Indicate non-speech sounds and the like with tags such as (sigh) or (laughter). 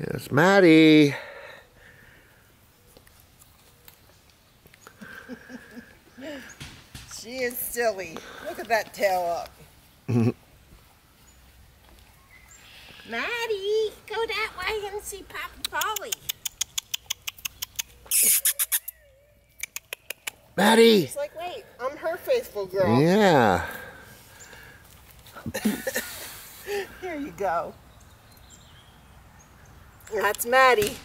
Yes, Mattie. she is silly. Look at that tail up. (laughs) Mattie, go that way and see Papa Polly. Mattie. She's like, wait, I'm her faithful girl. Yeah. (laughs) Here you go. That's Mattie.